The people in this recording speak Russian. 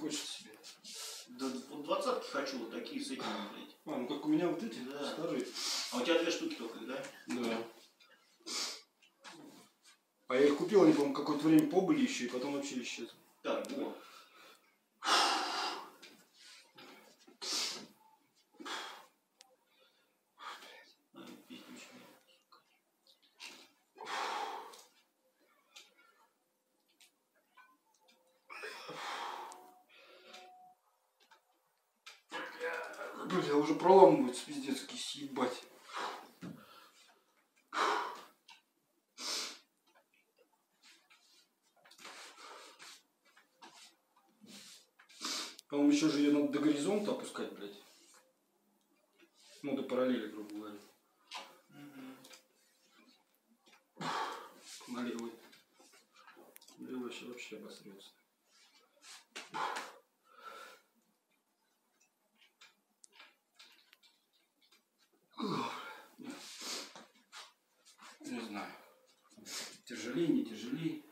хочется себе? Да двадцатки хочу, вот такие с этими, блядь. А, ну как у меня вот эти, да. старые. А у тебя две штуки только, да? Да. А я их купил, они, по-моему, какое-то время побыли еще, и потом вообще исчезли. Бля, уже проламывается пиздец, съебать. По-моему, еще же ее надо до горизонта опускать, блядь. Ну, до параллели, грубо говоря. Мгм. На левый. Левый вообще, вообще обосрется. Не знаю. Тяжелее, не тяжелее.